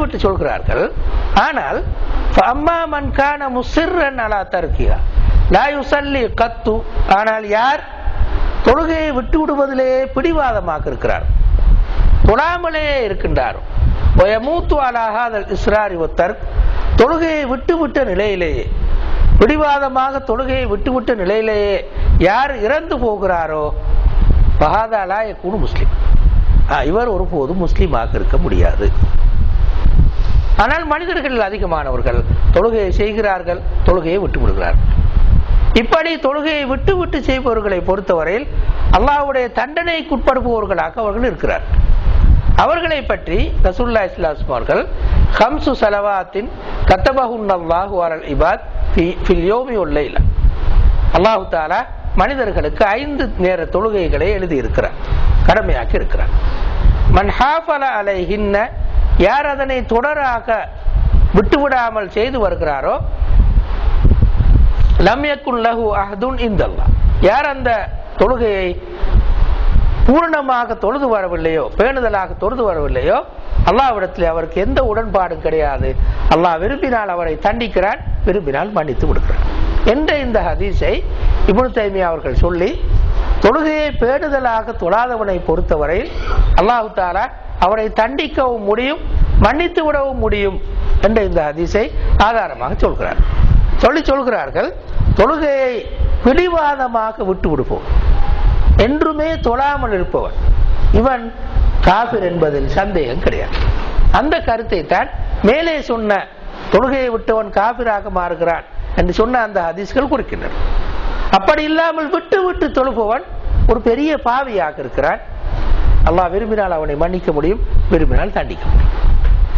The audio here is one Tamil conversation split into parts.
விட்டு சொல்கிறார்கள். ஆனால் அம்மா மன் கான முசிர்ரன் அலா தருக்கியா லாயுசல்லி கத்து. ஆனால் யார்? தொழுகையை விட்டு விடுவதிலே பிடிவாதமாக இருக்கிறார். தொழாமலே இருக்கின்றார். மூத்து அலாகாத இஸ்ரார் இவத்தர் தொழுகையை விட்டுவிட்ட நிலையிலேயே பிடிவாதமாக தொழுகையை விட்டுவிட்ட நிலையிலேயே யார் இறந்து போகிறாரோ பகாதாலா கூடு முஸ்லீம். இவர் ஒருபோதும் முஸ்லீமாக இருக்க முடியாது. ஆனால் மனிதர்கள் அதிகமானவர்கள் தொழுகையை செய்கிறார்கள் தொழுகையை விட்டு விடுகிறார்கள். இப்படி தொழுகையை விட்டு விட்டு செய்பவர்களை பொறுத்தவரையில் அல்லாஹுடைய தண்டனைக்குட்படுபவர்களாக அவர்கள் இருக்கிறார். அவர்களை பற்றி ரசூல்லா இஸ்லாம் அவர்கள் ஹம்சு சலவாத்தின் கத்தபகுன் அல்லாஹு வரல் இபாத் ஃபி- ஃபில் அல்லாஹு தாலா மனிதர்களுக்கு ஐந்து நேர தொழுகைகளை எழுதி இருக்கிறார் கடமையாக்கி இருக்கிறார். மன்ஹாஃபல அலை அலைஹின்ன யார் அதனை தொடராக விட்டுவிடாமல் செய்து வருகிறாரோ லம்யக்குன் லஹு அஹதுன் இந்தல்லா. யார் அந்த தொழுகையை பூரணமாக தொழுது வரவில்லையோ பேணுதலாக தொழுது வரவில்லையோ அல்லாவிடத்தில் அவருக்கு எந்த உடன்பாடும் கிடையாது. அல்லாஹ் விரும்பினால் அவரை தண்டிக்கிறான் விரும்பினால் மன்னித்து விடுகிறான். என்ற இந்த ஹதீஸை இபுன் தைமியா அவர்கள் சொல்லி தொழுகையை பேணுதலாக தொழாதவனை பொறுத்தவரையில் அல்லாஹு தாலா அவரை தண்டிக்கவும் முடியும் மன்னித்து விடவும் முடியும் என்ற இந்த அதிசை ஆதாரமாக சொல்கிறார். சொல்லி சொல்கிறார்கள் தொழுகையை பிடிவாதமாக விட்டு விடுப்போம் என்றுமே தொழாமல் இருப்பவன். இவன் காபிர் என்பதில் சந்தேகம் கிடையாது. அந்த கருத்தை தான் மேலே சொன்ன தொழுகையை விட்டவன் காபிராக மாறுகிறான் என்று சொன்ன அந்த ஹதீஸ்கள் குறிக்கின்றன அப்படி இல்லாமல் விட்டு விட்டு தொழுபவன் ஒரு பெரிய பாவியாக இருக்கிறான். அல்லாஹ் விரும்பினால் அவனை மன்னிக்க முடியும் விரும்பினால் தண்டிக்க முடியும்.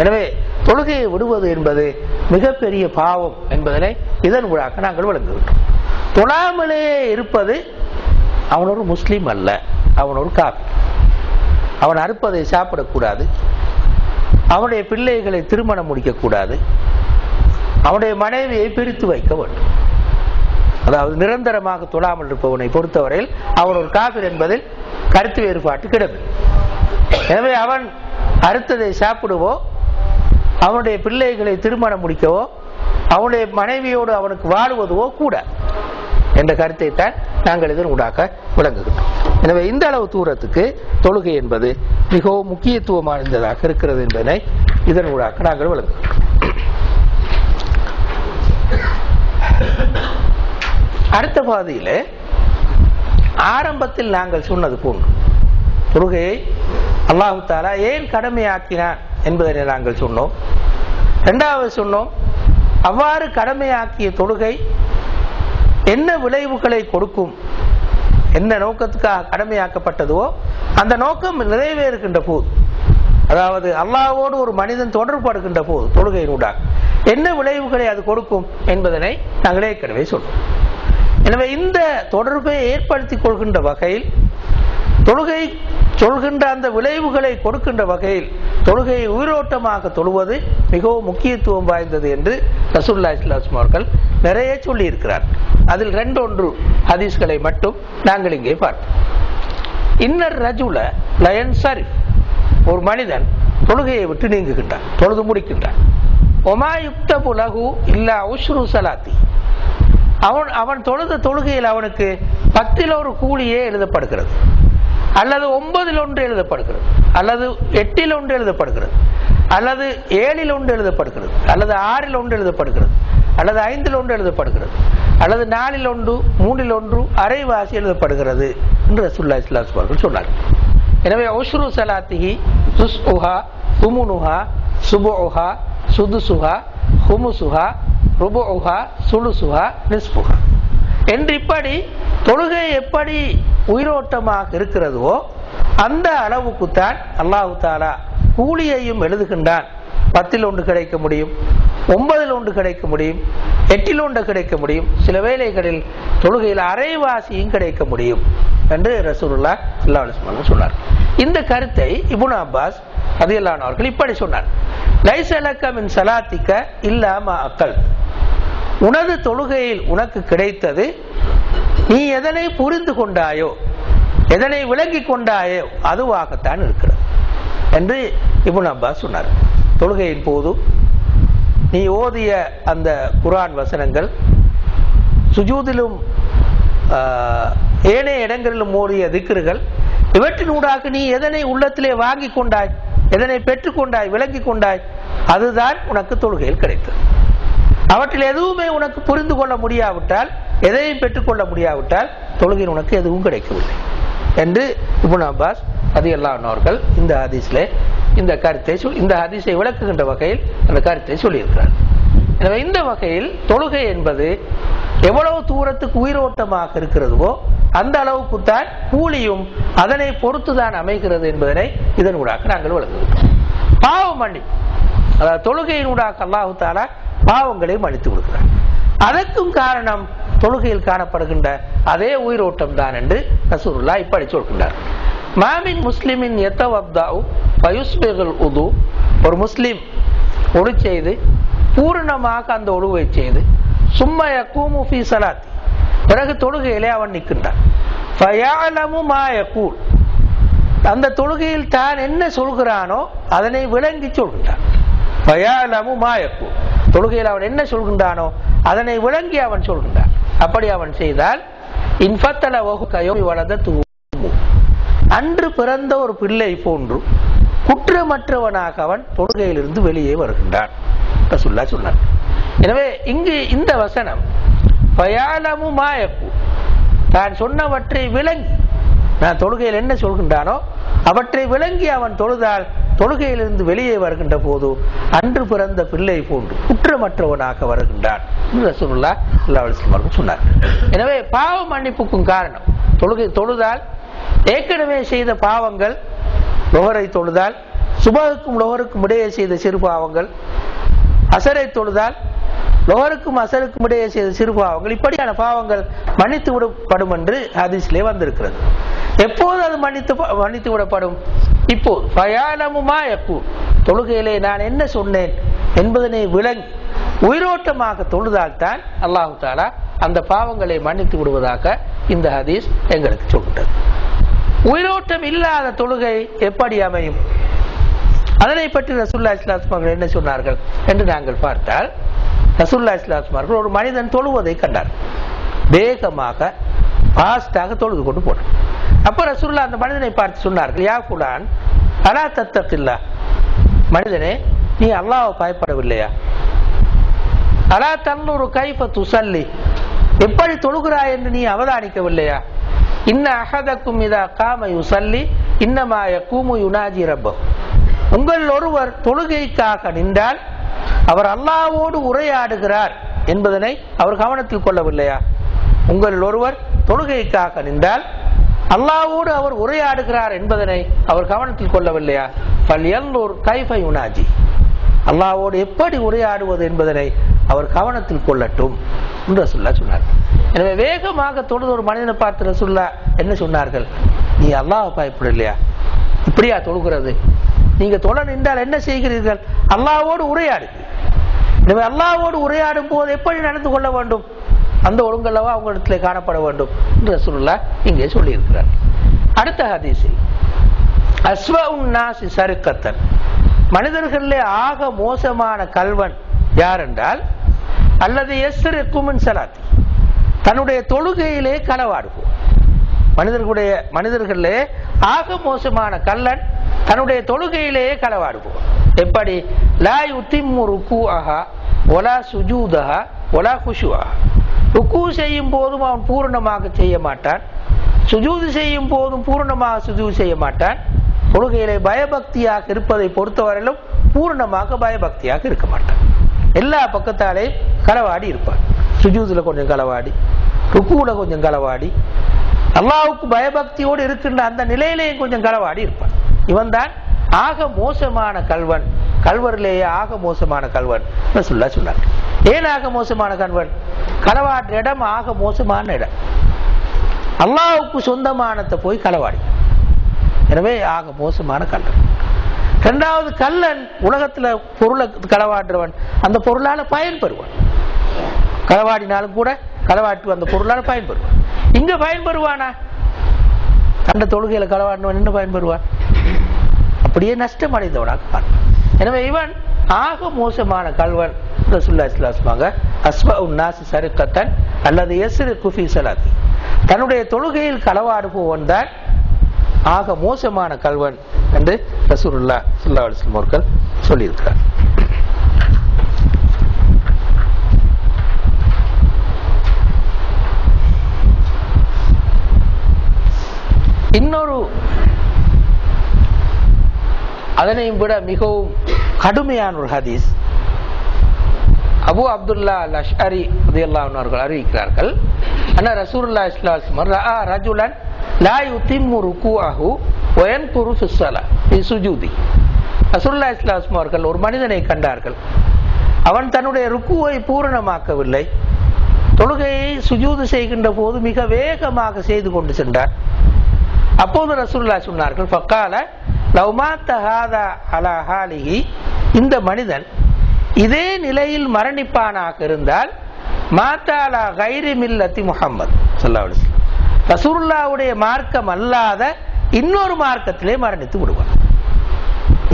எனவே தொழுகையை விடுவது என்பது மிகப்பெரிய பாவம் என்பதனை இதன் ஊடாக நாங்கள் விளங்குகின்றோம். தொழாமலே இருப்பது அவன் ஒரு முஸ்லீம் அல்ல அவன் ஒரு காபி. அவன் அறுப்பதை சாப்பிடக்கூடாது. அவனுடைய பிள்ளைகளை திருமணம் முடிக்கக்கூடாது. அவனுடைய மனைவியை பிரித்து வைக்க வேண்டும். அதாவது நிரந்தரமாக தொழாமல் இருப்பவனை பொறுத்தவரையில் அவன் ஒரு காபிர் என்பதில் கருத்து வேறுபாட்டு கிடக்கும் எனவே அவன் அறுத்ததை சாப்பிடுவோ அவனுடைய பிள்ளைகளை திருமணம் முடிக்கவோ அவனுடைய மனைவியோடு அவனுக்கு வாழுவதுவோ கூட என்ற கருத்தை தான் நாங்கள் இதன் ஊடாக விளங்குகின்றோம். எனவே இந்த அளவு தூரத்துக்கு தொழுகை என்பது மிகவும் முக்கியத்துவம் வாய்ந்ததாக இருக்கிறது என்பதனை இதன் ஊடாக நாங்கள் விளங்குகிறோம். அடுத்த பாதையில் ஆரம்பத்தில் நாங்கள் சொன்னது போன்று தொழுகையை அல்லாஹு தாலா ஏன் கடமையாக்கினான் என்பதனை நாங்கள் சொன்னோம். இரண்டாவது சொன்னோம் அவ்வாறு கடமையாக்கிய தொழுகை என்ன விளைவுகளை கொடுக்கும் என்ன நோக்கத்துக்காக கடமையாக்கப்பட்டதோ அந்த நோக்கம் நிறைவேறுகின்ற போது அதாவது அல்லாவோடு ஒரு மனிதன் தொடர்படுகின்ற போது தொழுகையினூடாக என்ன விளைவுகளை அது கொடுக்கும் என்பதனை நாங்கள் ஏற்கனவே சொன்னோம். எனவே இந்த தொடர்பை ஏற்படுத்திக் கொள்கின்ற வகையில் தொழுகை சொல்கின்ற அந்த விளைவுகளை கொடுக்கின்ற வகையில் தொழுகையை உயிரோட்டமாக தொழுவது மிகவும் முக்கியத்துவம் வாய்ந்தது என்று ரசூல்லா இஸ்லாம் அவர்கள் நிறைய சொல்லியிருக்கிறார். அதில் ரெண்டொன்று ஹதீஸ்களை மட்டும் நாங்கள் இங்கே பார்ப்போம் இன்னர் ரஜுல லயன் சரிஃப் ஒரு மனிதன் தொழுகையை விட்டு நீங்குகின்றான் தொழுது முடிக்கின்றான். ஒமா யுக்த புலகு இல்லா உஷ்ரு சலாத்தி. அவன் அவன் தொழுத தொழுகையில் அவனுக்கு பத்தில் ஒரு கூலியே எழுதப்படுகிறது. அல்லது ஒன்பதில் ஒன்று எழுதப்படுகிறது. அல்லது எட்டில் ஒன்று எழுதப்படுகிறது. அல்லது ஏழில் ஒன்று எழுதப்படுகிறது. அல்லது ஆறில் ஒன்று எழுதப்படுகிறது. அல்லது ஐந்தில் ஒன்று எழுதப்படுகிறது. அல்லது நாலில் ஒன்று மூன்றில் ஒன்று அரைவாசி எழுதப்படுகிறது என்று ரசுல்லா இஸ்லாம் அவர்கள் சொன்னார். எனவே ஒஷ்ரு சலாத்திஹி துஸ்உஹா ஹுமுனுஹா சுபுஹா சுதுசுஹா ஹுமுசுஹா ருபுஹா சுலுசுஹா நிஸ்புஹா. என்று இப்படி தொழுகை எப்படி உயிரோட்டமாக இருக்கிறதோ அந்த அளவுக்குத்தான் அல்லாஹு தாலா கூலியையும் எழுதுகின்றான். பத்தில் ஒன்று கிடைக்க முடியும் ஒன்பதில் ஒன்று கிடைக்க முடியும் எட்டில் ஒன்று கிடைக்க முடியும் சில வேலைகளில் தொழுகையில் அரைவாசியும் கிடைக்க முடியும் என்று ரசூலுல்லா அல்லா அலைஹி சொன்னார். இந்த கருத்தை இபுன் அப்பாஸ் ரலியல்லாஹு இப்படி சொன்னார். லைசலக்க சலாத்திக்க இல்லாம அக்கல். உனது தொழுகையில் உனக்கு கிடைத்தது நீ எதனை புரிந்து கொண்டாயோ எதனை விளங்கி கொண்டாயோ அதுவாகத்தான் இருக்கிறது என்று இபுன் அப்பா சொன்னார். தொழுகையின் போது நீ ஓதிய அந்த குரான் வசனங்கள் சுஜூதிலும் ஆஹ், ஏனைய இடங்களிலும் ஓடிய திக்கர்கள் இவற்றினூடாக நீ எதனை உள்ளத்திலே வாங்கி கொண்டாய் எதனை பெற்றுக்கொண்டாய் விளங்கி கொண்டாய் அதுதான் உனக்கு தொழுகையில் கிடைத்தது. அவற்றில் எதுவுமே உனக்கு புரிந்து கொள்ள முடியாவிட்டால் எதையும் பெற்றுக்கொள்ள முடியாவிட்டால் தொழுகை உனக்கு எதுவும் கிடைக்கவில்லை. என்று இபுன் அப்பாஸ் அது அவர்கள் இந்த ஹதீஸிலே இந்த கருத்தை சொல் இந்த ஹதீஸை விளக்குகின்ற வகையில் அந்த கருத்தை சொல்லியிருக்கிறார். எனவே இந்த வகையில் தொழுகை என்பது எவ்வளவு தூரத்துக்கு உயிரோட்டமாக இருக்கிறதுவோ அந்த அளவுக்கு தான் கூலியும் அதனை பொறுத்துதான் அமைகிறது என்பதனை இதன் ஊடாக நாங்கள் விளக்குகிறோம். பாவ மன்னி அதாவது தொழுகையினூடாக அல்லாஹு தாலா பாவங்களையும் அழித்து கொடுக்கிறார். அதற்கும் காரணம் தொழுகையில் காணப்படுகின்ற அதே உயிரோட்டம் தான் என்று ரசூலுல்லா இப்படி சொல்கின்றார். மாமின் முஸ்லிமின் எத்தவப்தாவு பயுஸ்பிகள் உது. ஒரு முஸ்லிம் ஒளி செய்து பூரணமாக அந்த ஒழுவை செய்து சும்மா கூமுஃபி சலாத். சலாத்தி பிறகு தொழுகையிலே அவன் நிற்கின்றான். ஃபயாலமு அந்த தொழுகையில் தான் என்ன சொல்கிறானோ அதனை விளங்கி சொல்கின்றான். ஃபயாலமு மா தொழுகையில் அவன் என்ன சொல்கின்றானோ அதனை விளங்கி அவன் சொல்கின்றான். அப்படி அவன் செய்தால் இன்ஃபத்தல வகு வளர்ந்த வளர்ந்த அன்று பிறந்த ஒரு பிள்ளை போன்று குற்றமற்றவனாக அவன் தொழுகையிலிருந்து வெளியே வருகின்றான். ரசூல்லா சொன்னார். எனவே இங்கு இந்த வசனம் பயாலமு மாயக்கு தான் சொன்னவற்றை விளங்கி நான் தொழுகையில் என்ன சொல்கின்றானோ அவற்றை விளங்கி அவன் தொழுதால் தொழுகையிலிருந்து வெளியே வருகின்ற போது அன்று பிறந்த பிள்ளை போன்று குற்றமற்றவனாக வருகின்றான் என்று அவர்கள் சொன்னார் எனவே பாவ மன்னிப்புக்கும் காரணம் தொழுகை தொழுதால் ஏற்கனவே செய்த பாவங்கள் லொகரை தொழுதால் சுபகுக்கும் லொஹருக்கும் இடையே செய்த சிறு பாவங்கள் அசரை தொழுதால் லோகருக்கும் அசருக்கும் இடையே செய்த சிறு பாவங்கள் இப்படியான பாவங்கள் மன்னித்து விடப்படும் என்று ஹதீஸ்லே வந்திருக்கிறது. எப்போது அது மன்னித்து மன்னித்து விடப்படும் இப்போ பயானமுமா எப்போ தொழுகையிலே நான் என்ன சொன்னேன் என்பதனை விளங்கி உயிரோட்டமாக தொழுதால் தான் அல்லாஹு தாலா அந்த பாவங்களை மன்னித்து விடுவதாக இந்த ஹதீஸ் எங்களுக்கு சொல்கின்றது. உயிரோட்டம் இல்லாத தொழுகை எப்படி அமையும்? அதனை பற்றி ரசூல்லா இஸ்லாஸ்மார்கள் என்ன சொன்னார்கள் என்று நாங்கள் பார்த்தால் ரசூல்லா இஸ்லாஸ்மார்கள் ஒரு மனிதன் தொழுவதை கண்டார். வேகமாக பாஸ்டாக தொழுது கொண்டு போனார். அப்போ ரசூல்லா அந்த மனிதனை பார்த்து சொன்னார்கள் யா புலான் அலா தத்தத்தில்லா மனிதனே நீ அல்லாவை பயப்படவில்லையா? அலா தன்னூறு கைஃப துசல்லி. எப்படி தொழுகிறாய் என்று நீ அவதானிக்கவில்லையா? இன்ன அகதக்கும் இதா காம யுசல்லி இன்னமாய கூமு யுனாஜி ரப்பஹு. உங்கள் ஒருவர் தொழுகைக்காக நின்றால் அவர் அல்லாவோடு உரையாடுகிறார் என்பதனை அவர் கவனத்தில் கொள்ளவில்லையா? உங்கள் ஒருவர் தொழுகைக்காக நின்றால் அல்லாவோடு அவர் உரையாடுகிறார் என்பதனை அவர் கவனத்தில் கொள்ளவில்லையா? பல் எல்லோர் கைஃபை உனாஜி அல்லாவோடு எப்படி உரையாடுவது என்பதனை அவர் கவனத்தில் கொள்ளட்டும் என்று ரசுல்லா சொன்னார். எனவே வேகமாக தொழுது ஒரு மனிதனை பார்த்து ரசுல்லா என்ன சொன்னார்கள்? நீ அல்லாஹ் பயப்படலையா இப்படியா தொழுகிறது? நீங்க தொழ நின்றால் என்ன செய்கிறீர்கள்? அல்லாவோடு உரையாடு. எனவே அல்லாவோடு உரையாடும் போது எப்படி நடந்து கொள்ள வேண்டும்? அந்த ஒழுங்கல்லவா இடத்துல காணப்பட வேண்டும் என்று ரசூலுல்லா இங்கே சொல்லியிருக்கிறார். அடுத்த ஹதீஸில் அஸ்வ நாசி சருக்கத்தன். மனிதர்களே ஆக மோசமான கல்வன் யார் என்றால் அல்லது குமன் சலாத்தி. தன்னுடைய தொழுகையிலே களவாடுவோம். மனிதர்களுடைய மனிதர்களே ஆக மோசமான கல்லன் தன்னுடைய தொழுகையிலேயே களவாடுவோம். எப்படி? லாய் லா ருக்கு அஹா ஒலா சுஜூதஹா ஒலா குஷுவா ருக்கு செய்யும் போதும் அவன் பூரணமாக செய்ய மாட்டான். சுஜூது செய்யும் போதும் பூரணமாக சுஜூது செய்ய மாட்டான். தொழுகையிலே பயபக்தியாக இருப்பதை பொறுத்தவரையிலும் பூரணமாக பயபக்தியாக இருக்க மாட்டான். எல்லா பக்கத்தாலேயும் களவாடி இருப்பான். சுஜூதுல கொஞ்சம் களவாடி ருக்குல கொஞ்சம் களவாடி. அல்லாவுக்கு பயபக்தியோடு இருக்கின்ற அந்த நிலையிலேயும் கொஞ்சம் களவாடி இருப்பான். இவன் தான் ஆக மோசமான கல்வன் கல்வரிலேயே ஆக மோசமான கல்வன் சொல்ல சொன்னார் ஏன் ஆக மோசமான கல்வன் களவாடுற இடம் ஆக மோசமான இடம். அல்லாவுக்கு சொந்தமானத்தை போய் களவாடி. எனவே ஆக மோசமான கல்லன். இரண்டாவது கல்லன் உலகத்துல பொருளை களவாடுறவன் அந்த பொருளால பயன்பெறுவான். களவாடினாலும் கூட களவாட்டு அந்த பொருளால பயன்பெறுவான். இங்க பயன்பெறுவானா? கண்ட தொழுகையில களவாடினவன் என்ன பயன்பெறுவான்? அப்படியே நஷ்டம் அடைந்தவனாக எனவே இவன் ஆக மோசமான கல்வன் ரசூல்லா இஸ்லாஸ்மாங்க அஸ்வ உன்னாசி சருக்கத்தன் அல்லது எஸ்ரு குஃபி சலாத்தி தன்னுடைய தொழுகையில் களவாடுபவன் தான் ஆக மோசமான கல்வன் என்று ரசூலுல்லா சுல்லா அலிஸ்லாம் அவர்கள் சொல்லியிருக்கிறார். இன்னொரு அதனையும் விட மிகவும் கடுமையான ஒரு ஹதீஸ். அபு அப்துல்லா லஷ்அரி அவர்கள் அறிவிக்கிறார்கள். அன்ன ரசூல்லா இஸ்லாம் ரஜுலன் லா யுதிம்மு ருக்குஅஹு ஒயன் குரு ஃபி இது சுஜூதி. ரசூல்லா இஸ்லாம் அவர்கள் ஒரு மனிதனை கண்டார்கள். அவன் தன்னுடைய ருக்குவை பூரணமாக்கவில்லை. தொழுகையை சுஜூது செய்கின்ற போது மிக வேகமாக செய்து கொண்டு சென்றார் அப்போது ரசூல்லா சொன்னார்கள் ஃபக்கால லவ்மாத்த ஹாதா அலா ஹாலிஹி இந்த மனிதன் இதே நிலையில் மரணிப்பானாக இருந்தால் மாத்தாலா கைரி மில்லத்தி முகம்மது சல்லா ரசூல்லாவுடைய மார்க்கம் அல்லாத இன்னொரு மார்க்கத்திலே மரணித்து விடுவான்.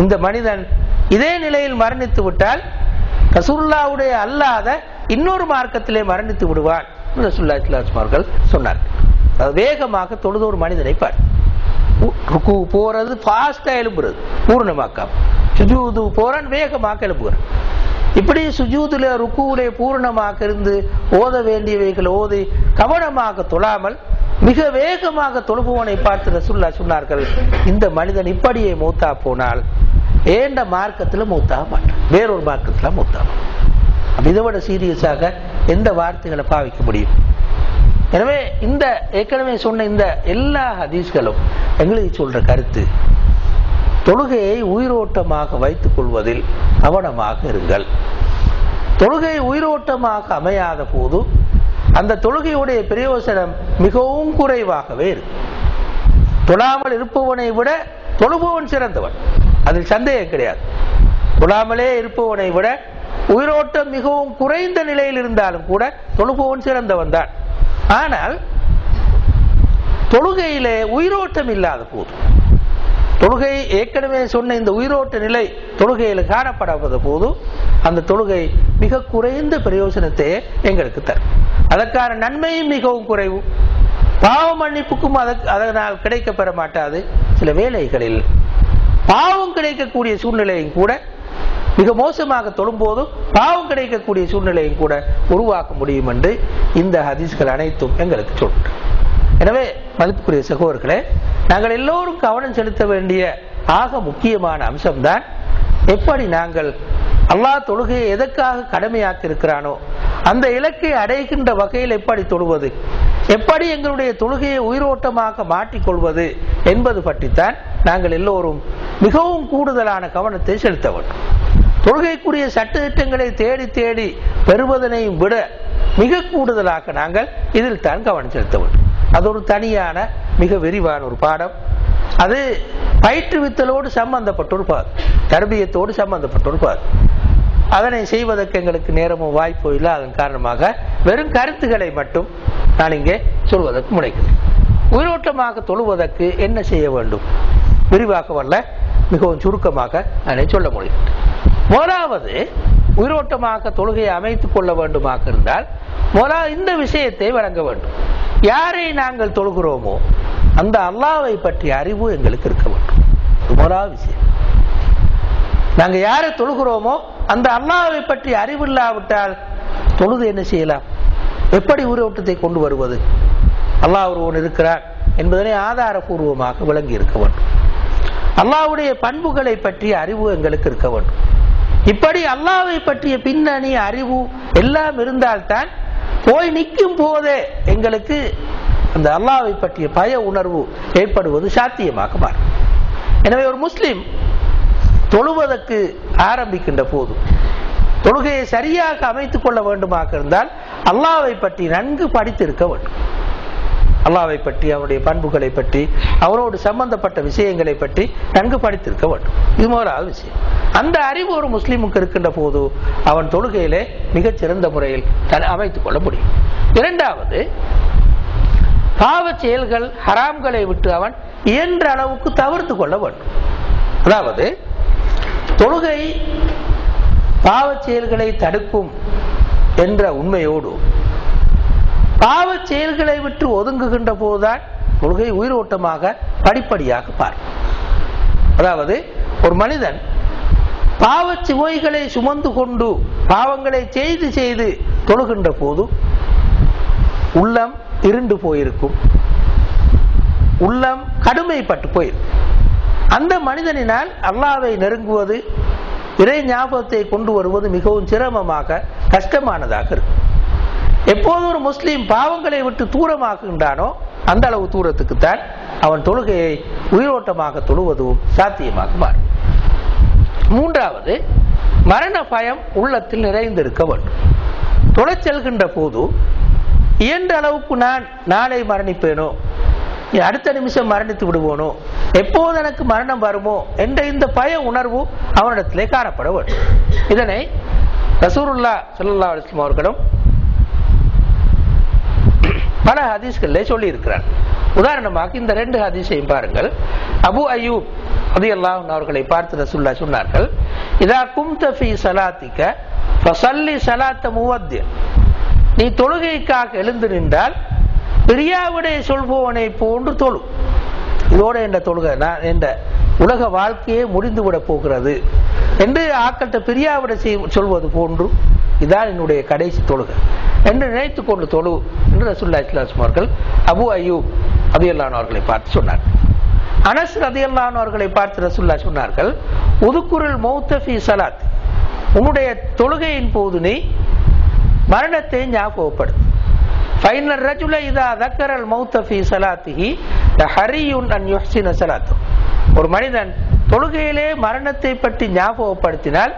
இந்த மனிதன் இதே நிலையில் மரணித்து விட்டால் ரசூல்லாவுடைய அல்லாத இன்னொரு மார்க்கத்திலே மரணித்து விடுவான் ரசூல்லா இஸ்லாம் அவர்கள் சொன்னார். அது வேகமாக தொழுத ஒரு மனிதனை பார். ருக்கு போறது ஃபாஸ்டா எழும்புறது பூர்ணமாக்காம. சுஜூது போறான் வேகமாக எழுப்புகிறான் இப்படி சுஜூதுல ருக்குவிலே பூரணமாக இருந்து ஓத வேண்டியவைகள் ஓதி கவனமாக தொழாமல் மிக வேகமாக தொழுபவனை பார்த்து ரசுல்லா சொன்னார்கள் இந்த மனிதன் இப்படியே மூத்தா போனால் ஏண்ட மார்க்கத்துல மூத்தாக மாட்டான். வேறொரு மார்க்கத்துல மூத்தா அப்ப இதை விட சீரியஸாக எந்த வார்த்தைகளை பாவிக்க முடியும்? எனவே இந்த ஏற்கனவே சொன்ன இந்த எல்லா ஹதீஸ்களும் எங்களுக்கு சொல்ற கருத்து தொழுகையை உயிரோட்டமாக வைத்துக் கொள்வதில் கவனமாக இருங்கள். தொழுகை உயிரோட்டமாக அமையாத போது அந்த தொழுகையுடைய பிரயோசனம் மிகவும் குறைவாகவே இருக்கும். தொழாமல் இருப்பவனை விட தொழுபவன் சிறந்தவன். அதில் சந்தேகம் கிடையாது. தொழாமலே இருப்பவனை விட உயிரோட்டம் மிகவும் குறைந்த நிலையில் இருந்தாலும் கூட தொழுபவன் சிறந்தவன் தான். ஆனால் தொழுகையிலே உயிரோட்டம் இல்லாத போது தொழுகை ஏற்கனவே சொன்ன இந்த உயிரோட்ட நிலை தொழுகையில் காணப்படாத போது அந்த தொழுகை மிக குறைந்த பிரயோஜனத்தை எங்களுக்கு தரும். அதற்கான நன்மையும் மிகவும் குறைவு. பாவ மன்னிப்புக்கும் அதனால் கிடைக்க பெற மாட்டாது. சில வேலைகளில் பாவம் கிடைக்கக்கூடிய சூழ்நிலையும் கூட மிக மோசமாக தொழும்போதும் பாவம் கிடைக்கக்கூடிய சூழ்நிலையும் கூட உருவாக்க முடியும் என்று இந்த ஹதீஸ்கள் அனைத்தும் எங்களுக்கு சொல்றேன் எனவே மதிப்புக்குரிய சகோதரர்களே நாங்கள் எல்லோரும் கவனம் செலுத்த வேண்டிய ஆக முக்கியமான அம்சம்தான் எப்படி நாங்கள் அல்லாஹ் தொழுகையை எதற்காக கடமையாக்கி இருக்கிறானோ அந்த இலக்கை அடைகின்ற வகையில் எப்படி தொழுவது எப்படி எங்களுடைய தொழுகையை உயிரோட்டமாக மாற்றிக்கொள்வது என்பது பற்றித்தான் நாங்கள் எல்லோரும் மிகவும் கூடுதலான கவனத்தை செலுத்த வேண்டும். தொழுகைக்குரிய சட்ட திட்டங்களை தேடி தேடி பெறுவதனையும் விட மிக கூடுதலாக நாங்கள் இதில் தான் கவனம் செலுத்த வேண்டும். அது ஒரு தனியான மிக விரிவான ஒரு பாடம். அது பயிற்றுவித்தலோடு சம்பந்தப்பட்டிருப்பார் தர்பியத்தோடு சம்பந்தப்பட்டிருப்பார் அதனை செய்வதற்கு எங்களுக்கு நேரமும் வாய்ப்பு இல்லை அதன் காரணமாக வெறும் கருத்துக்களை மட்டும் நான் இங்கே சொல்வதற்கு முனைக்கிறேன் உயிரோட்டமாக தொழுவதற்கு என்ன செய்ய வேண்டும்? விரிவாக வரல மிகவும் சுருக்கமாக அதனை சொல்ல முடியும் முதலாவது உயிரோட்டமாக தொழுகையை அமைத்துக் கொள்ள வேண்டுமாக இருந்தால் முதலாவது இந்த விஷயத்தை வழங்க வேண்டும். யாரை நாங்கள் தொழுகிறோமோ அந்த அல்லாவை பற்றிய அறிவு எங்களுக்கு இருக்க வேண்டும். முதலாவது விஷயம். நாங்க யாரை தொழுகிறோமோ அந்த அல்லாவை பற்றி அறிவு இல்லாவிட்டால் தொழுது என்ன செய்யலாம்? எப்படி உயிரோட்டத்தை கொண்டு வருவது? அல்லாஹ் ஒருவன் இருக்கிறார் என்பதனை ஆதாரபூர்வமாக விளங்கி இருக்க வேண்டும். அல்லாவுடைய பண்புகளை பற்றிய அறிவு எங்களுக்கு இருக்க வேண்டும். இப்படி அல்லாவை பற்றிய பின்னணி அறிவு எல்லாம் இருந்தால்தான் போய் நிற்கும் போதே எங்களுக்கு அந்த அல்லாவை பற்றிய பய உணர்வு ஏற்படுவது சாத்தியமாக மாறும். எனவே ஒரு முஸ்லிம் தொழுவதற்கு ஆரம்பிக்கின்ற போது தொழுகையை சரியாக அமைத்துக் கொள்ள வேண்டுமாக இருந்தால் அல்லாவை பற்றி நன்கு படித்திருக்க வேண்டும். அல்லாவை பற்றி அவருடைய பண்புகளை பற்றி அவரோடு சம்பந்தப்பட்ட விஷயங்களை பற்றி நன்கு படித்திருக்க வேண்டும். இது முதலாவது விஷயம். அந்த அறிவு ஒரு முஸ்லீமுக்கு இருக்கின்ற போது அவன் தொழுகையிலே மிகச்சிறந்த முறையில் தன் அமைத்துக் கொள்ள முடியும். இரண்டாவது பாவ செயல்கள் ஹராம்களை விட்டு அவன் இயன்ற அளவுக்கு தவிர்த்து கொள்ள வேண்டும். அதாவது தொழுகை பாவ செயல்களை தடுக்கும் என்ற உண்மையோடு பாவச் செயல்களை விட்டு ஒதுங்குகின்ற போதுதான் கொள்கை உயிரோட்டமாக படிப்படியாக பார்க்கும் அதாவது ஒரு மனிதன் பாவச் சுவைகளை சுமந்து கொண்டு பாவங்களை செய்து செய்து தொழுகின்ற போது உள்ளம் இருண்டு போயிருக்கும். உள்ளம் கடுமைப்பட்டு போயிருக்கும். அந்த மனிதனினால் அல்லாவை நெருங்குவது இறை ஞாபகத்தை கொண்டு வருவது மிகவும் சிரமமாக கஷ்டமானதாக இருக்கும். எப்போது ஒரு முஸ்லீம் பாவங்களை விட்டு தூரமாக்குகின்றானோ அந்த அளவு தூரத்துக்குத்தான் அவன் தொழுகையை உயிரோட்டமாக தொழுவதும் சாத்தியமாக மாறும். மூன்றாவது மரண பயம் உள்ளத்தில் நிறைந்திருக்க வேண்டும். தொலை செல்கின்ற போது இயன்ற அளவுக்கு நான் நாளை மரணிப்பேனோ? அடுத்த நிமிஷம் மரணித்து விடுவோனோ? எப்போது எனக்கு மரணம் வருமோ? என்ற இந்த பய உணர்வு அவனிடத்திலே காணப்பட வேண்டும். இதனை ரசூருல்லா சல்லா அலிஸ்லாம் அவர்களும் பல ஹதீஸ்களில் சொல்லி இருக்கிறார் உதாரணமாக இந்த ரெண்டு ஹதீஸையும் பாருங்கள். அபு அயூப் அது எல்லாம் அவர்களை பார்த்து ரசுல்லா சொன்னார்கள் இதா கும்தபி சலாத்திக்க ஃபசல்லி சலாத்த முவத்திய நீ தொழுகைக்காக எழுந்து நின்றால் பிரியாவிடை சொல்பவனை போன்று தொழு. இதோட என்ற தொழுகை நான் என்ற உலக வாழ்க்கையே முடிந்துவிட போகிறது. என்று ஆக்கள்கிட்ட பிரியாவிட சொல்வது போன்று இதான் என்னுடைய கடைசி தொழுகை. என்று நினைத்து கொண்டு தொழு என்று ரசூல்லா இஸ்லாம் அவர்கள் அபு அயூப் அதியல்லான் அவர்களை பார்த்து சொன்னார். அனஸ் ரதியல்லான் அவர்களை பார்த்து ரசூல்லா சொன்னார்கள் உதுக்குரல் மௌத்தஃபி சலாத். உன்னுடைய தொழுகையின் போது நீ மரணத்தை ஞாபகப்படுத்து. ஃபைனல் ரஜுல இதா தக்கரல் மௌத்தஃபி சலாத்திஹி ஹரியுன் அன் யுஹ்சின சலாத்து ஒரு மனிதன் தொழுகையிலே மரணத்தை பற்றி ஞாபகப்படுத்தினால்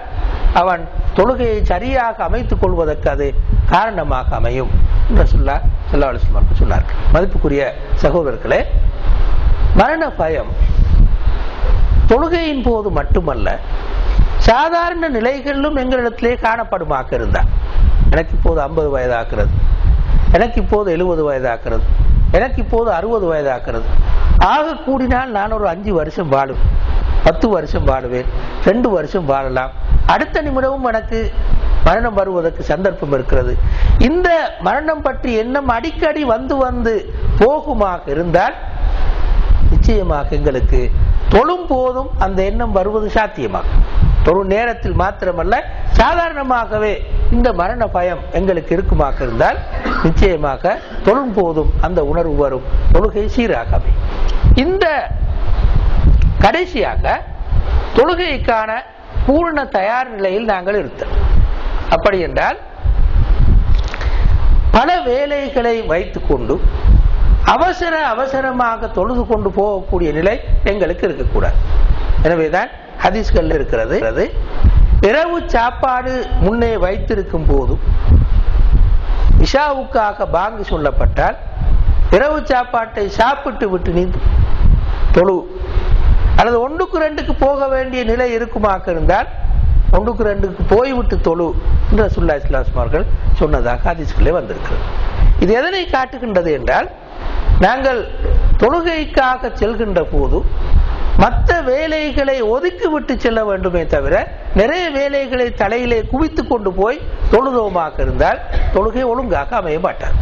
அவன் தொழுகையை சரியாக அமைத்துக் கொள்வதற்கு அது காரணமாக அமையும். என்று சொல்லா அலுவலம் சொன்னார்கள். மதிப்புக்குரிய சகோதரர்களே மரண பயம் தொழுகையின் போது மட்டுமல்ல சாதாரண நிலைகளிலும் எங்களிடத்திலே காணப்படுமாக இருந்தார் எனக்கு இப்போது ஐம்பது வயதாக்குறது எனக்கு இப்போது எழுபது வயதாக்குறது எனக்கு இப்போது அறுபது வயதாக்குறது ஆக கூடினால் நான் ஒரு அஞ்சு வருஷம் வாழுவேன் பத்து வருஷம் வாழுவேன். ரெண்டு வருஷம் வாழலாம். அடுத்த நிமிடமும் எனக்கு மரணம் வருவதற்கு சந்தர்ப்பம் இருக்கிறது. இந்த மரணம் பற்றி எண்ணம் அடிக்கடி வந்து வந்து போகுமாக இருந்தால் நிச்சயமாக எங்களுக்கு தொழும் போதும் அந்த எண்ணம் வருவது சாத்தியமாகும். தொழும் நேரத்தில் மாத்திரமல்ல சாதாரணமாகவே இந்த மரண பயம் எங்களுக்கு இருக்குமாக இருந்தால் நிச்சயமாக தொழும் போதும் அந்த உணர்வு வரும். தொழுகை சீராகவே இந்த கடைசியாக தொழுகைக்கான பூர்ண தயார் நிலையில் நாங்கள் இருத்தோம் அப்படி என்றால் பல வேலைகளை வைத்துக்கொண்டு அவசர அவசரமாக தொழுது கொண்டு போகக்கூடிய நிலை எங்களுக்கு இருக்கக்கூடாது. எனவேதான் ஹதீஸ்கள் இருக்கிறது. இரவு சாப்பாடு முன்னே வைத்திருக்கும் போதும் இஷாவுக்காக பாங்கு சொல்லப்பட்டால் இரவு சாப்பாட்டை சாப்பிட்டு விட்டு நீ தொழு. அல்லது ஒன்றுக்கு ரெண்டுக்கு போக வேண்டிய நிலை இருக்குமாக இருந்தால் ஒன்றுக்கு ரெண்டுக்கு போய்விட்டு தொழு என்று சுல்லா இஸ்லாஸ்மார்கள் சொன்னதாக ஹதீஸ்களே வந்திருக்கிறது. இது எதனை காட்டுகின்றது என்றால் நாங்கள் தொழுகைக்காக செல்கின்ற போது மற்ற வேலைகளை ஒதுக்கி விட்டு செல்ல வேண்டுமே தவிர நிறைய வேலைகளை தலையிலே குவித்து கொண்டு போய் தொழுதோமாக இருந்தால் தொழுகை ஒழுங்காக அமைய மாட்டார்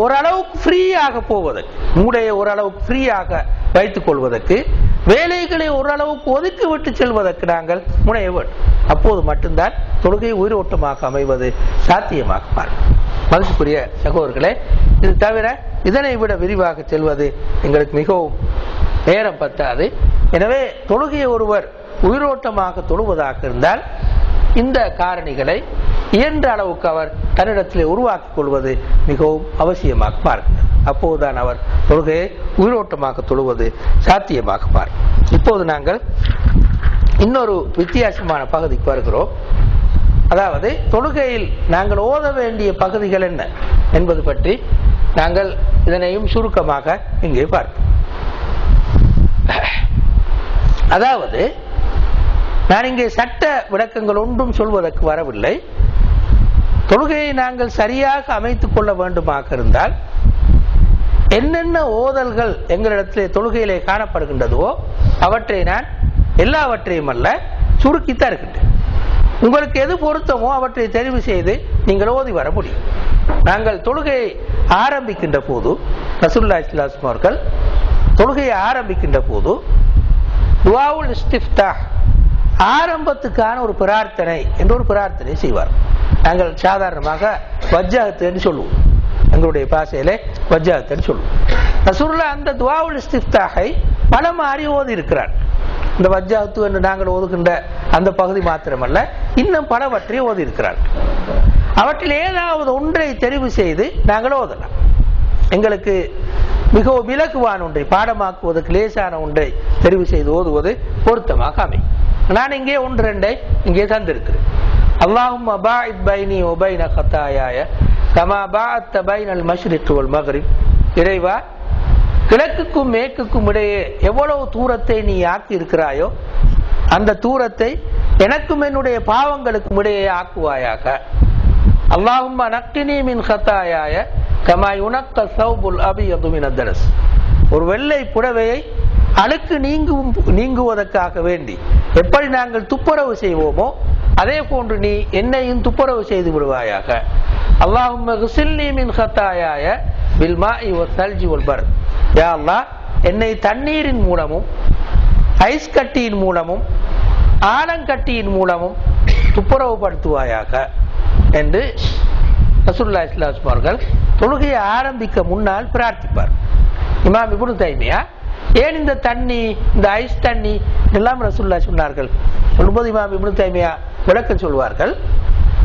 ஓரளவுக்கு ஃப்ரீயாக போவதற்கு மூடையை ஓரளவுக்கு ஃப்ரீயாக வைத்துக் கொள்வதற்கு வேலைகளை ஓரளவுக்கு ஒதுக்கி விட்டு செல்வதற்கு நாங்கள் முனைய வேண்டும். அப்போது மட்டும்தான் தொழுகை உயிரோட்டமாக அமைவது சாத்தியமாக மாறும். மதிப்புக்குரிய சகோதரர்களே இது தவிர இதனை விட விரிவாக செல்வது எங்களுக்கு மிகவும் நேரம் பத்தாது. எனவே தொழுகையை ஒருவர் உயிரோட்டமாக தொழுவதாக இருந்தால் இந்த காரணிகளை இயன்ற அளவுக்கு அவர் தன்னிடத்திலே உருவாக்கிக் கொள்வது மிகவும் அவசியமாக பார்க்கிறது அப்போதுதான் அவர் தொழுகையை உயிரோட்டமாக தொழுவது சாத்தியமாக பார் இப்போது நாங்கள் இன்னொரு வித்தியாசமான பகுதிக்கு வருகிறோம். அதாவது தொழுகையில் நாங்கள் ஓத வேண்டிய பகுதிகள் என்ன என்பது பற்றி நாங்கள் இதனையும் சுருக்கமாக இங்கே பார்ப்போம். அதாவது நான் இங்கே சட்ட விளக்கங்கள் ஒன்றும் சொல்வதற்கு வரவில்லை. தொழுகையை நாங்கள் சரியாக அமைத்துக் கொள்ள வேண்டுமாக இருந்தால் என்னென்ன ஓதல்கள் எங்களிடத்திலே தொழுகையிலே காணப்படுகின்றதோ அவற்றை நான் எல்லாவற்றையும் அல்ல சுருக்கித்தான் இருக்கின்றேன். உங்களுக்கு எது பொருத்தமோ அவற்றை தெரிவு செய்து நீங்கள் ஓதி வர முடியும். நாங்கள் தொழுகையை ஆரம்பிக்கின்ற போது ரசூல்லா இஸ்லாஸ்லாம் அவர்கள் தொழுகையை ஆரம்பிக்கின்ற போது துவாவுல் இஸ்திஃப்தா ஆரம்பத்துக்கான ஒரு பிரார்த்தனை என்ற ஒரு பிரார்த்தனை செய்வார் நாங்கள் சாதாரணமாக வஜ்ஜாகத்துன்னு சொல்லுவோம். எங்களுடைய பாசையிலே வஜ்ஜாகத்துன்னு சொல்லுவோம். ரசூல்லா அந்த துவாவுல் இஸ்திஃப்தாகை பல மாறி ஓதி இருக்கிறார் இந்த வஜ்ஜாத்து என்று நாங்கள் ஓதுகின்ற அந்த பகுதி மாத்திரமல்ல இன்னும் பலவற்றை ஓதி இருக்கிறார் அவற்றில் ஏதாவது ஒன்றை தெரிவு செய்து நாங்கள் ஓதலாம். எங்களுக்கு மிகவும் விலகுவான ஒன்றை பாடமாக்குவதற்கு லேசான ஒன்றை தெரிவு செய்து ஓதுவது பொருத்தமாக அமையும். நான் இங்கே ஒன்று ரெண்டை இங்கே தந்திருக்கிறேன். அல்லாஹும் அபாயித் பைனி ஒபைன கத்தாயாய. கமா பாத்த பைனல் மஷ்ரிக் வல் மகரிப். இறைவா கிழக்குக்கும் மேற்குக்கும் இடையே எவ்வளவு தூரத்தை நீ ஆக்கி இருக்கிறாயோ அந்த தூரத்தை எனக்கும் என்னுடைய பாவங்களுக்கும் இடையே ஆக்குவாயாக. அல்லாஹும் நக்டினி மின் கத்தாயாய கமாய் உனக்க சௌபுல் அபி அதுமின் ஒரு வெள்ளை புடவையை அழுக்கு நீங்கும் நீங்குவதற்காக வேண்டி. எப்படி நாங்கள் துப்புரவு செய்வோமோ அதே போன்று நீ என்னையும் துப்புரவு செய்து விடுவாயாக. அல்லாஹும் என்னை தண்ணீரின் மூலமும் ஐஸ் கட்டியின் மூலமும் ஆலங்கட்டியின் மூலமும் துப்புரவுப்படுத்துவாயாக என்று ரசூல்லா இஸ்லாம் அவர்கள் தொழுகையை ஆரம்பிக்க முன்னால் பிரார்த்திப்பார். இமாம் இபுனு தைமியா ஏன் இந்த தண்ணி இந்த ஐஸ் தண்ணி? எல்லாம் ரசூல்லா சொன்னார்கள். சொல்லும்போது இமாம் இபுனு தைமியா விளக்கம் சொல்வார்கள்.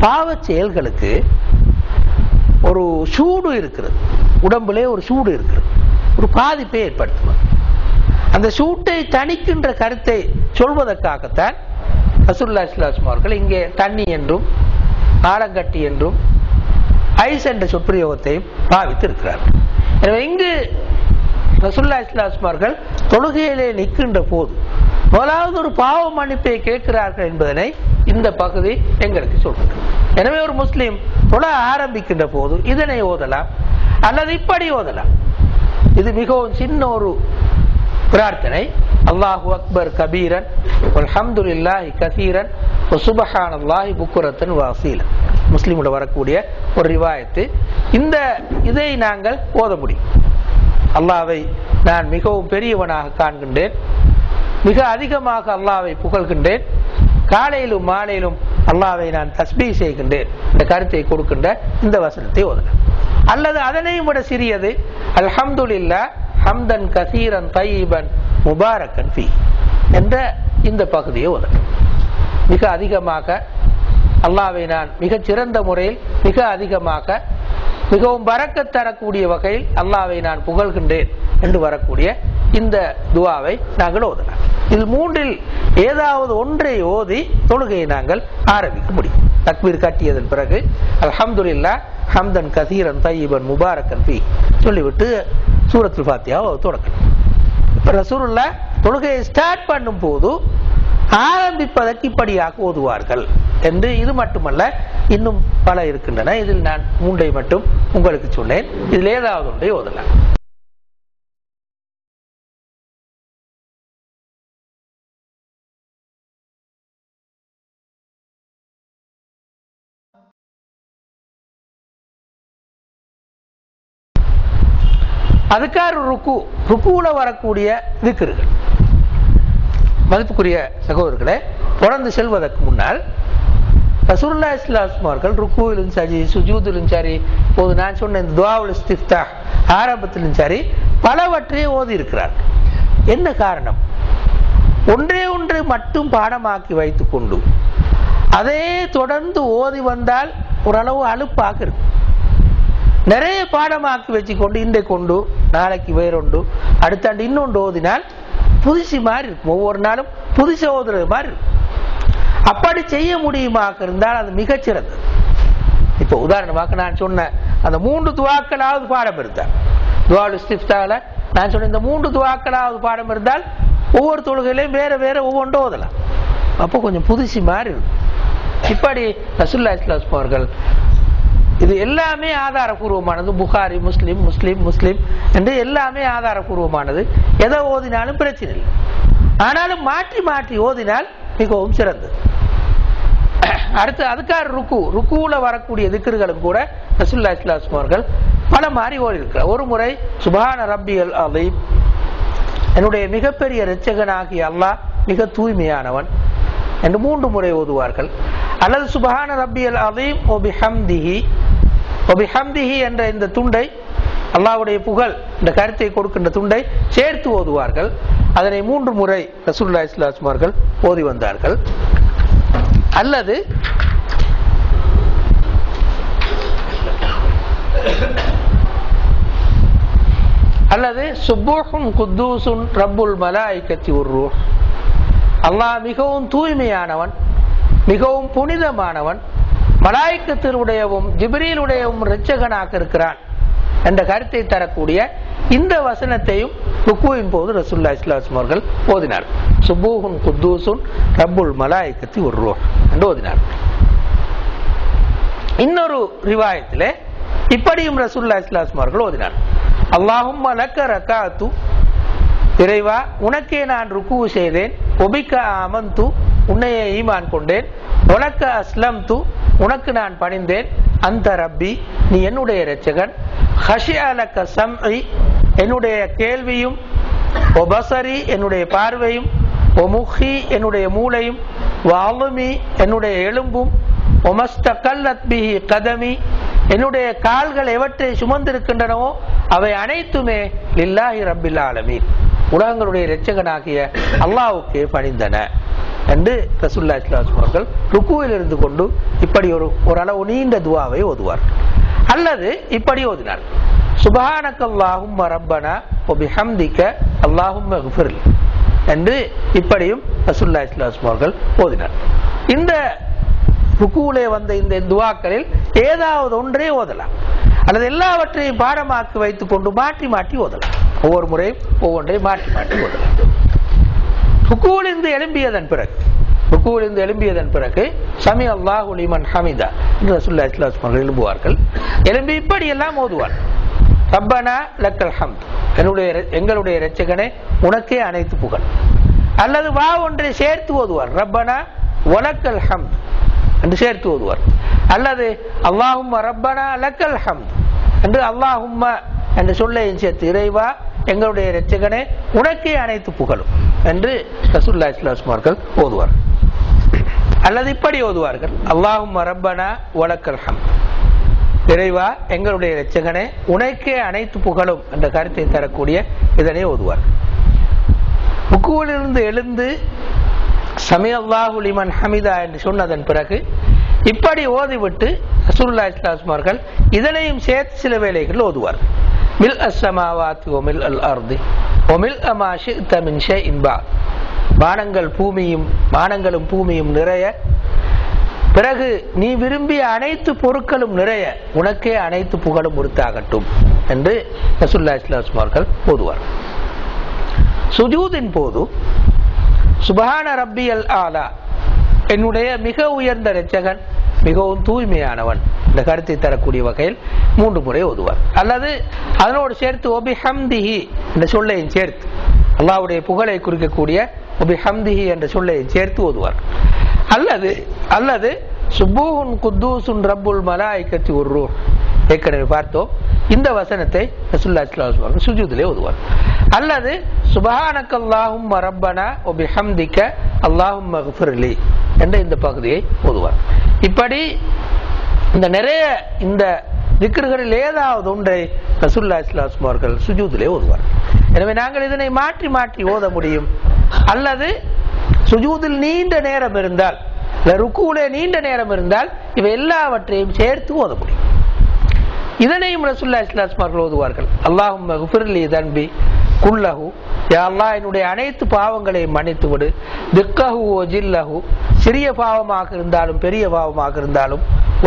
பாவ செயல்களுக்கு ஒரு சூடு இருக்கிறது. உடம்புலே ஒரு சூடு இருக்கிறது. ஒரு பாதிப்பை ஏற்படுத்துவது அந்த சூட்டை தணிக்கின்ற கருத்தை சொல்வதற்காகத்தான் ரசூல்லா இஸ்லாஸ்மா அவர்கள் இங்கே தண்ணி என்றும் ஆலங்கட்டி என்றும் ஐஸ் என்ற சொற்பிரயோகத்தையும் பாவித்து இருக்கிறார் எனவே இங்கு ரசுல்லா இஸ்லாஸ்மார்கள் தொழுகையிலே நிற்கின்ற போது முதலாவது ஒரு பாவ மன்னிப்பை கேட்கிறார்கள் என்பதனை இந்த பகுதி எங்களுக்கு சொல்கிறது. எனவே ஒரு முஸ்லீம் தொழ ஆரம்பிக்கின்ற போது இதனை ஓதலாம் அல்லது இப்படி ஓதலாம். இது மிகவும் சின்ன ஒரு பிரார்த்தனை. அல்லாஹு அக்பர் கபீரன் அல்ஹம்துலில்லாஹி கசீரன் சுபஹான் அல்லாஹி புக்குரத்தன் வாசீலன். முஸ்லீமோட வரக்கூடிய ஒரு ரிவாயத்து. இந்த இதை நாங்கள் ஓத முடியும். அல்லாவை நான் மிகவும் பெரியவனாக காண்கின்றேன். மிக அதிகமாக அல்லாவை புகழ்கின்றேன். காலையிலும் மாலையிலும் அல்லாவை நான் தஸ்பீ செய்கின்றேன். இந்த கருத்தை கொடுக்கின்ற இந்த வசனத்தை ஓதலாம் அல்லது அதனையும் விட சிறியது அல்ஹம்துலில்லா ஹம்தன் கசீரன் தையீபன் முபாரக்கன் ஃபி என்ற இந்த பகுதியை ஓதலாம் மிக அதிகமாக அல்லாவை நான் மிகச் சிறந்த முறையில் மிக அதிகமாக மிகவும் பறக்க தரக்கூடிய வகையில் அல்லாவை நான் புகழ்கின்றேன் என்று வரக்கூடிய இந்த துவாவை நாங்கள் ஓதலாம் இதில் மூன்றில் ஏதாவது ஒன்றை ஓதி தொழுகையை நாங்கள் ஆரம்பிக்க முடியும். தக்பீர் கட்டியதன் பிறகு அல்ஹம்துலில்லா ஹம்தன் கசீரன் தையீபன் முபாரக்கன் பி சொல்லிவிட்டு சூரத்துல் ஃபாத்தியாவை தொடக்கணும். இப்ப தொழுகையை ஸ்டார்ட் பண்ணும் போது ஆரம்பிப்பதற்கு இப்படியாக ஓதுவார்கள் என்று இது மட்டுமல்ல இன்னும் பல இருக்கின்றன. இதில் நான் மூன்றை மட்டும் உங்களுக்கு சொன்னேன். இதில் ஏதாவது ஒன்றை ஓதலாம். அதுக்காக ருக்கு ருக்குல வரக்கூடிய திக்கர்கள் மதிப்புக்குரிய சகோதரர்களே தொடர்ந்து செல்வதற்கு முன்னால் ரசூல்லா இஸ்லாஸ்மார்கள் ருக்குவிலும் சரி சுஜூதிலும் சரி போது நான் சொன்ன இந்த துவாவுல் இஸ்திஃப்தா ஆரம்பத்திலும் சரி பலவற்றை ஓதி இருக்கிறார் என்ன காரணம்? ஒன்றே ஒன்று மட்டும் பாடமாக்கி வைத்துக்கொண்டு அதே தொடர்ந்து ஓதி வந்தால் ஓரளவு அலுப்பாக இருக்கும். நிறைய பாடமாக்கி வச்சுக்கொண்டு இந்த கொண்டு நாளைக்கு வேறொண்டு அடுத்த ஆண்டு இன்னொன்று ஓதினால் புதுசு மாதிரி இருக்கும். ஒவ்வொரு நாளும் புதுசு ஓதுறது மாதிரி இருக்கும். அப்படி செய்ய முடியுமாக இருந்தால் அது மிகச்சிறந்தது. இப்போ உதாரணமாக நான் சொன்ன அந்த மூன்று துவாக்களாவது பாடம் இருந்தால் துவாலு ஸ்டிஃப்டால நான் சொன்ன இந்த மூன்று துவாக்களாவது பாடம் இருந்தால் ஒவ்வொரு தொழுகையிலையும் வேற வேற ஒவ்வொன்றும் ஓதலாம். அப்போ கொஞ்சம் புதுசு மாதிரி இருக்கும். இப்படி ரசுல்லா இஸ்லாஸ் அவர்கள் இது எல்லாமே ஆதாரபூர்வமானது. புகாரி முஸ்லிம் முஸ்லீம் முஸ்லீம் என்று எல்லாமே ஆதாரபூர்வமானது. எதை ஓதினாலும் பிரச்சனை இல்லை. ஆனாலும் மாற்றி மாற்றி ஓதினால் மிகவும் சிறந்தது. அடுத்து அதுக்காக ருக்கு ருக்குல வரக்கூடிய திக்கர்களும் கூட ரசுல்லா இஸ்லாம் அவர்கள் பல மாறி ஓடி இருக்கிறார் ஒரு முறை சுபான ரப்பியல் அலீம். என்னுடைய மிகப்பெரிய ரச்சகனாகிய அல்லாஹ் மிக தூய்மையானவன் என்று மூன்று முறை ஓதுவார்கள். அல்லது சுபஹான ரப்பியல் அலீம் ஒபி ஹம்திஹி ஒபி என்ற இந்த துண்டை அல்லாவுடைய புகழ் இந்த கருத்தை கொடுக்கின்ற துண்டை சேர்த்து ஓதுவார்கள். அதனை மூன்று முறை ரசூல்லா இஸ்லாஸ்மார்கள் ஓதி வந்தார்கள். அல்லது அல்லது சுப்பூஹும் குத்தூசுன் ரப்புல் மலாய்கத்தி உர்ரூஹ் அல்லாஹ் மிகவும் தூய்மையானவன் மிகவும் புனிதமானவன் மலாய்க்கத்தினுடையவும் ஜிப்ரீலுடையவும் ரிச்சகனாக இருக்கிறான் என்ற கருத்தை தரக்கூடிய இந்த வசனத்தையும் ருக்குவின் போது ரசுல்லா இஸ்லாம் அவர்கள் ஓதினார் சுபூஹுன் குத்தூசுன் ரப்புல் மலாய்க்கத்தி உர்ரூஹ் என்று ஓதினார் இன்னொரு ரிவாயத்திலே இப்படியும் ரசுல்லா இஸ்லாம் அவர்கள் ஓதினார் அல்லாஹும் லக்க ரக்காத்து இறைவா உனக்கே நான் ருக்கு செய்தேன் ஒபிக்க அமந்து உன்னையே ஈமான் கொண்டேன் உனக்க அஸ்லம் து உனக்கு நான் பணிந்தேன். அந்த ரப்பி நீ என்னுடைய இரட்சகன். ஹஷியாலக்க சம்இ என்னுடைய கேள்வியும். ஒ பசரி என்னுடைய பார்வையும். ஒ முஹி என்னுடைய மூளையும். வாலுமி என்னுடைய எலும்பும். ஒமஸ்தகல்லத் பிஹி கதமி என்னுடைய கால்கள் எவற்றை சுமந்திருக்கின்றனவோ அவை அனைத்துமே லில்லாஹி ரப்பில் ஆலமீன். உலகங்களுடைய இரட்சகனாகிய அல்லாவுக்கே பணிந்தன. என்று ரசுல்லா இஸ்லாம் அவர்கள் ருக்குவில் இருந்து கொண்டு இப்படி ஒரு ஓரளவு நீண்ட துவாவை ஓதுவார். அல்லது இப்படி ஓதினார். சுபஹானக் அல்லாஹும் ரப்பனா ஒபிஹம்திக்க அல்லாஹும் மஃபிர்லி என்று இப்படியும் ரசுல்லா இஸ்லாம் அவர்கள் ஓதினார். இந்த ருக்குவிலே வந்த இந்த துவாக்களில் ஏதாவது ஒன்றே ஓதலாம். அல்லது எல்லாவற்றையும் பாடமாக்கி வைத்துக் கொண்டு மாற்றி மாற்றி ஓதலாம். ஒவ்வொரு முறையும் ஒவ்வொன்றையும் மாற்றி மாற்றி ஓதலாம். ருக்குவிலிருந்து எழும்பியதன் பிறகு ருக்குவிலிருந்து எழும்பியதன் பிறகு சமி அல்லாஹ் லிமன் ஹமிதா என்று ரசூல்லா இஸ்லாம் எழும்புவார்கள். எழும்பி இப்படி எல்லாம் ஓதுவார். ரப்பனா லக்கல் ஹம்த் என்னுடைய எங்களுடைய இரட்சகனே உனக்கே அனைத்து புகழ். அல்லது வா ஒன்றை சேர்த்து ஓதுவார். ரப்பனா ஒலக்கல் ஹம்த் என்று சேர்த்து ஓதுவார். அல்லது அல்லாஹும் ரப்பனா லக்கல் ஹம்த் என்று அல்லாஹும் என்று சொல்லையும் சேர்த்து இறைவா எங்களுடைய இரட்சகனே உனக்கே அனைத்து புகழும் என்று ரசூல்லா இஸ்லாம் அவர்கள் ஓதுவார். அல்லது இப்படி ஓதுவார்கள். அல்லாஹும் ரப்பனா வழக்கல்ஹம் இறைவா எங்களுடைய இரட்சகனே உனக்கே அனைத்து புகழும் என்ற கருத்தை தரக்கூடிய இதனை ஓதுவார். புக்குவிலிருந்து எழுந்து சமி அல்லாஹு லிமன் ஹமிதா என்று சொன்னதன் பிறகு இப்படி ஓதிவிட்டு ரசூல்லா இஸ்லாஸ்மார்கள் இதனையும் சேர்த்து சில வேளைகள் ஓதுவார்கள். மில் அஸ்ஸமாவாத்தி ஒமில் அல் அர்தி ஒமில் அமாஷி தமின்ஷே இன்பா வானங்கள் பூமியும் வானங்களும் பூமியும் நிறைய பிறகு நீ விரும்பிய அனைத்து பொருட்களும் நிறைய உனக்கே அனைத்து புகழும் உறுத்தாகட்டும் என்று ரசுல்லா இஸ்லாம் அவர்கள் கூறுவார் சுஜூதின் போது சுபஹான ரப்பி அல் ஆலா என்னுடைய மிக உயர்ந்த இரட்சகன் மிகவும் தூய்மையானவன். இந்த கருத்தை தரக்கூடிய வகையில் மூன்று முறை ஓதுவார். அல்லது அதனோடு சேர்த்து ஒபி ஹம்திஹி என்ற சொல்லையும் சேர்த்து அல்லாவுடைய புகழை குறிக்கக்கூடிய ஒபி ஹம்திஹி என்ற சொல்லையும் சேர்த்து ஓதுவார். அல்லது அல்லது சுபூஹுன் குத்தூசுன் ரப்புல் மலாய்கத்தி ஒரு ஏற்கனவே பார்த்தோம். இந்த வசனத்தை ரசுல்லா இஸ்லாம் சுஜூதிலே ஓதுவார். அல்லது சுபஹானக் அல்லாஹும் ரப்பனா ஒபி ஹம்திக்க அல்லாஹும் மகஃபிர்லி என்ற இந்த பகுதியை ஓதுவார். இப்படி இந்த நிறைய இந்த திக்கர்களில் ஏதாவது ஒன்றை ரசுல்லா இஸ்லாம் அவர்கள் சுஜூதிலே ஓதுவார். எனவே நாங்கள் இதனை மாற்றி மாற்றி ஓத முடியும். அல்லது சுஜூதில் நீண்ட நேரம் இருந்தால் ருக்குவிலே நீண்ட நேரம் இருந்தால் இவை எல்லாவற்றையும் சேர்த்து ஓத முடியும். இதனையும் ரசுல்லா இஸ்லாம் அவர்கள் ஓதுவார்கள். அல்லாஹும் மகுஃபிர்லி தன்பி குல்லஹு. யா என்னுடைய அனைத்து பாவங்களையும் மன்னித்து விடு திக்கஹு ஓ ஜில்லஹு. சிறிய பாவமாக இருந்தாலும் பெரிய பாவமாக இருந்தாலும்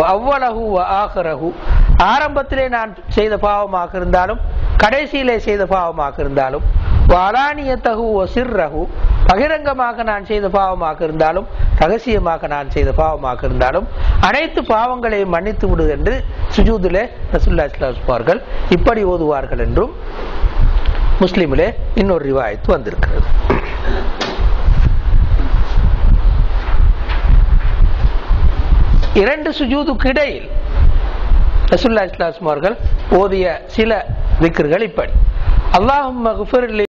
அவ்வளகு ஆகரகு ஆரம்பத்திலே நான் செய்த பாவமாக இருந்தாலும் கடைசியிலே செய்த பாவமாக இருந்தாலும் அலானியத்தகு ஓ சிர்ரகு பகிரங்கமாக நான் செய்த பாவமாக இருந்தாலும் ரகசியமாக நான் செய்த பாவமாக இருந்தாலும் அனைத்து பாவங்களையும் மன்னித்து விடு என்று சுஜூதிலே ரசுல்லா இஸ்லாம் அவர்கள் இப்படி ஓதுவார்கள் என்றும் முஸ்லீமிலே இன்னொரு ரிவாயத்து வந்திருக்கிறது. இரண்டு சுஜூதுக்கு இடையில் ரசுல்லா இஸ்லாஸ்லாம் அவர்கள் ஓதிய சில திக்ர்கள் இப்படி. அல்லாஹும்